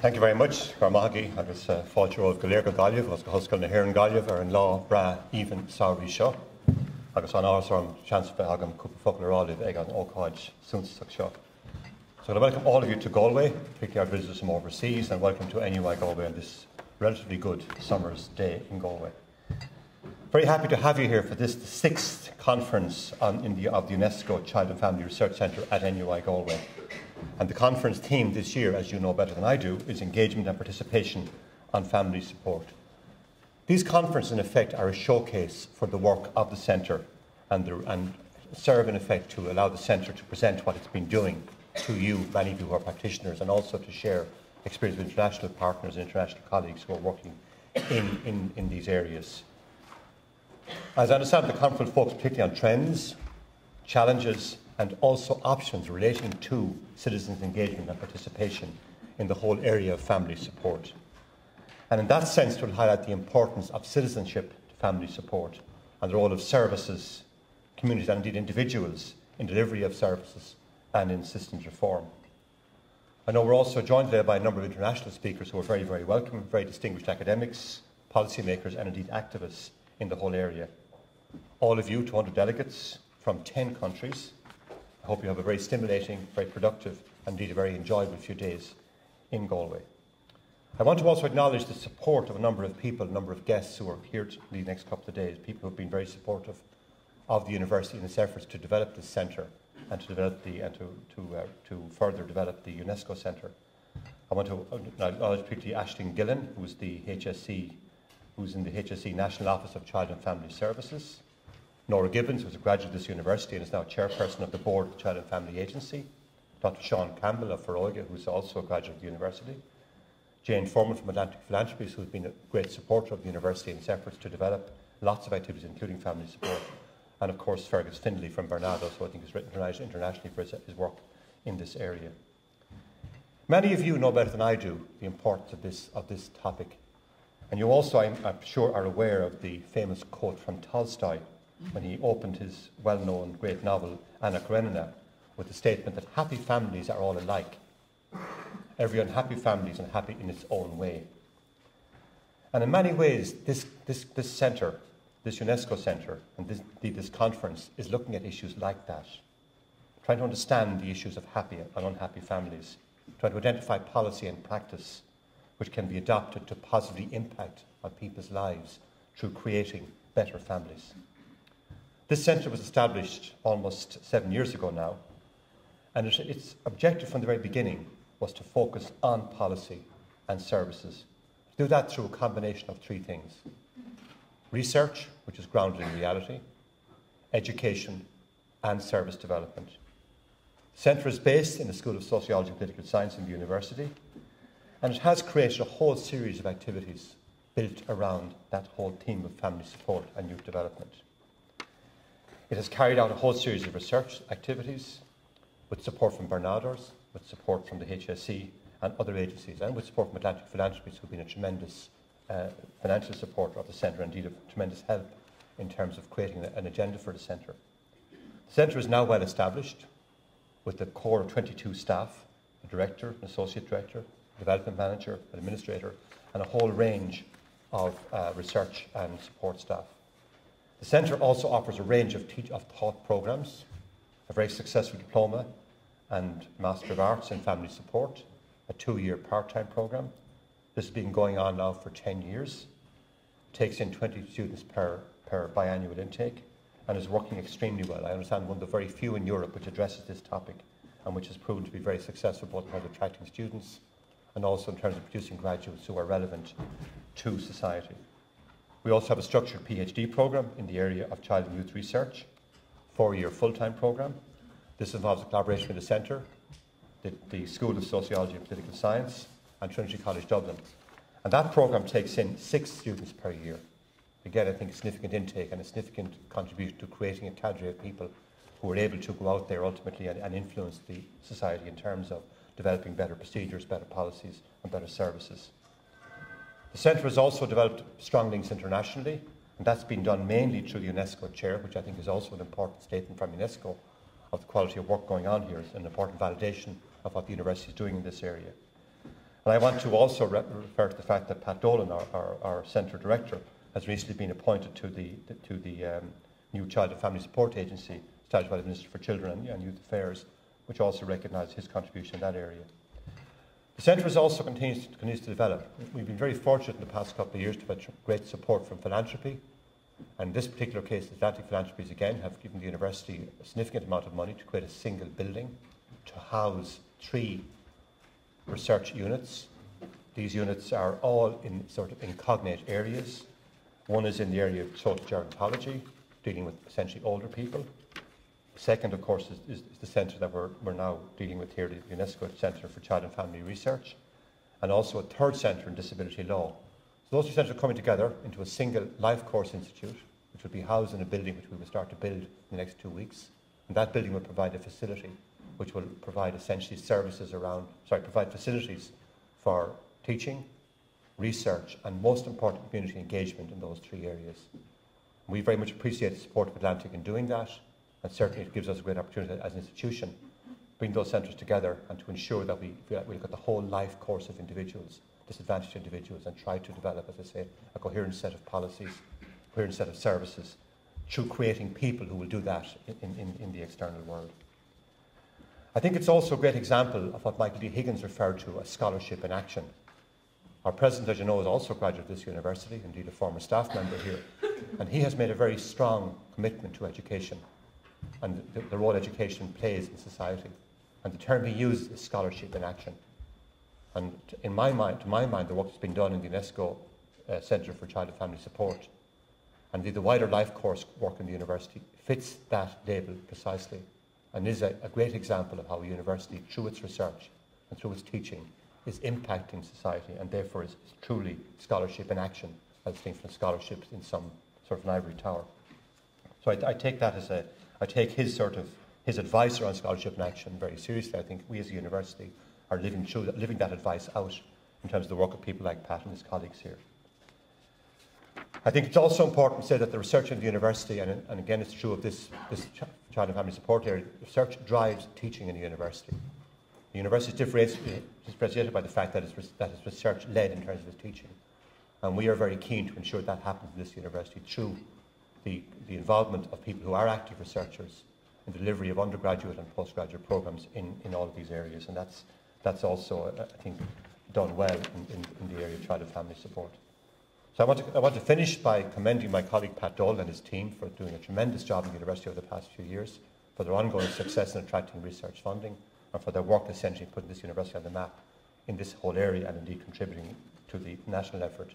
Thank you very much, Garmagi, agus uh, fáilteóh go léir agus go hoscail na hhéir an gaiileh ar an lá bra even saoí seo, agus an ásarm seanspe agam cúpa focaráilih ag an óáid súntaach seo. So I welcome all of you to Galway, particularly our visitors from overseas, and welcome to NUI Galway on this relatively good summer's day in Galway. Very happy to have you here for this, the sixth conference on, the, of the UNESCO Child and Family Research Centre at NUI Galway. And the conference theme this year, as you know better than I do, is engagement and participation on family support. These conferences, in effect, are a showcase for the work of the centre and, the, and serve, in effect, to allow the centre to present what it's been doing to you, many of you who are practitioners, and also to share experience with international partners and international colleagues who are working in, in, in these areas. As I understand, the conference focused particularly on trends, challenges, and also options relating to citizens' engagement and participation in the whole area of family support. And in that sense, it will highlight the importance of citizenship to family support and the role of services, communities, and indeed individuals in delivery of services and in systems reform. I know we're also joined today by a number of international speakers who are very, very welcome, very distinguished academics, policymakers, and indeed activists in the whole area. All of you, 200 delegates from 10 countries, hope you have a very stimulating, very productive, and indeed a very enjoyable few days in Galway. I want to also acknowledge the support of a number of people, a number of guests who are here the next couple of days, people who have been very supportive of the university in its efforts to develop this centre and to develop the and to to, uh, to further develop the UNESCO Centre. I want to acknowledge particularly Ashton Gillen, who's the HSE who's in the HSE National Office of Child and Family Services, Norah Gibbons, who's a graduate of this university and is now chairperson of the board of the Child and Family Agency, Dr. Sean Campbell of Foróige, who's also a graduate of the university, Jane Foreman from Atlantic Philanthropies, who's been a great supporter of the university in its efforts to develop lots of activities, including family support, and of course Fergus Finlay from Barnardo, who I think is written internationally for his, his work in this area. Many of you know better than I do the importance of this, of this topic and you also, I'm, I'm sure, are aware of the famous quote from Tolstoy when he opened his well known great novel, Anna Karenina, with the statement that happy families are all alike. Every unhappy family is unhappy in its own way. And in many ways, this, this, this centre, this UNESCO centre, and this, this conference is looking at issues like that, trying to understand the issues of happy and unhappy families, trying to identify policy and practice which can be adopted to positively impact on people's lives through creating better families. This centre was established almost seven years ago now, and it, its objective from the very beginning was to focus on policy and services. Do that through a combination of three things research, which is grounded in reality, education, and service development. The centre is based in the School of Sociology and Political Science in the university and it has created a whole series of activities built around that whole theme of family support and youth development. It has carried out a whole series of research activities with support from Barnardo's, with support from the HSE and other agencies, and with support from Atlantic Philanthropies, who've been a tremendous uh, financial supporter of the centre, indeed of tremendous help in terms of creating an agenda for the centre. The centre is now well established with a core of 22 staff, a director, an associate director, a development manager, an administrator, and a whole range of uh, research and support staff. The centre also offers a range of, of thought programmes, a very successful diploma and Master of Arts in Family Support, a two-year part-time programme. This has been going on now for 10 years. Takes in 20 students per, per biannual intake and is working extremely well. I understand one of the very few in Europe which addresses this topic and which has proven to be very successful both in terms of attracting students and also in terms of producing graduates who are relevant to society. We also have a structured PhD programme in the area of child and youth research, four-year full-time programme. This involves a collaboration with the Centre, the, the School of Sociology and Political Science, and Trinity College Dublin. And that programme takes in six students per year. Again, I think a significant intake and a significant contribution to creating a cadre of people who are able to go out there ultimately and, and influence the society in terms of developing better procedures, better policies, and better services. The Centre has also developed strong links internationally, and that's been done mainly through the UNESCO chair, which I think is also an important statement from UNESCO of the quality of work going on here, it's an important validation of what the university is doing in this area. And I want to also re refer to the fact that Pat Dolan, our, our, our Centre Director, has recently been appointed to the, to the um, new Child and Family Support Agency established by the Minister for Children and, and Youth Affairs, which also recognises his contribution in that area. The centre also continues to, continues to develop. We've been very fortunate in the past couple of years to have great support from philanthropy. And in this particular case, Atlantic Philanthropies again have given the university a significant amount of money to create a single building to house three research units. These units are all in sort of in cognate areas. One is in the area of social gerontology, dealing with essentially older people. Second, of course, is, is, the centre that we're, we're now dealing with here, the UNESCO Centre for Child and Family Research, and also a third centre in disability law. So those two centres are coming together into a single life course institute, which will be housed in a building which we will start to build in the next two weeks. And that building will provide a facility which will provide essentially services around, sorry, provide facilities for teaching, research, and most important, community engagement in those three areas. We very much appreciate the support of Atlantic in doing that. And certainly it gives us a great opportunity as an institution to bring those centres together and to ensure that we, we look at the whole life course of individuals, disadvantaged individuals, and try to develop, as I say, a coherent set of policies, a coherent set of services, through creating people who will do that in, in, in the external world. I think it's also a great example of what Michael D. Higgins referred to as scholarship in action. Our president, as you know, is also a graduate of this university, indeed a former staff member here, and he has made a very strong commitment to education and the, the role education plays in society. And the term he used is scholarship in action. And in my mind, to my mind, the work that's been done in the UNESCO uh, Centre for Child and Family Support and the, the, wider life course work in the university fits that label precisely and is a, a great example of how a university, through its research and through its teaching, is impacting society and therefore is, is truly scholarship in action as distinct from scholarships in some sort of an ivory tower. So I, I take that as a, I take his sort of his advice around scholarship and action very seriously. I think we as a university are living living that advice out in terms of the work of people like Pat and his colleagues here. I think it's also important to say that the research in the university, and, and again it's true of this, this child and family support area, research drives teaching in the university. The university is differentiated by the fact that it's, that it's research-led in terms of its teaching. And we are very keen to ensure that happens in this university through the, the involvement of people who are active researchers in the delivery of undergraduate and postgraduate programs in, in all of these areas. And that's, that's also, uh, I think, done well in, in, in the area of child and family support. So I want, to, I want to finish by commending my colleague Pat Dolan his team for doing a tremendous job in the university over the past few years, for their ongoing success in attracting research funding, and for their work essentially putting this university on the map in this whole area and indeed contributing to the national effort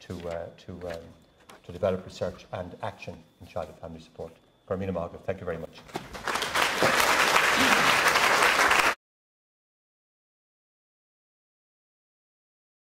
to, uh, to um, to develop research and action in child and family support. Carmina Margaret, thank you very much.